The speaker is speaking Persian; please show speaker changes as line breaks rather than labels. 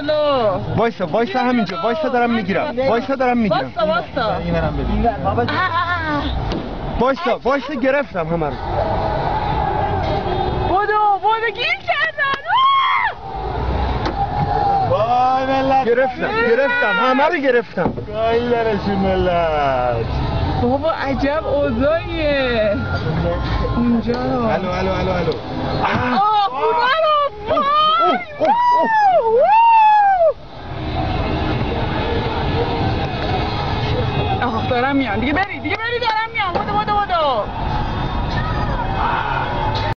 جلو
وایسا وایسا همینجا وایسا دارم می‌گیرم وایسا دارم می‌گیرم.
آه، آه.
وایسا وایسا گرفتم همه رو.
بدو بدو گیر کردن!
وای ملت.
گرفتم گرفتم همه رو گرفتم.
گایل درشون ملت.
بابا عجب اوضاعیه. اینجا.
الو الو الو الو.
دارم میان. دیگه
برید
دیگه
برید دارم
میان.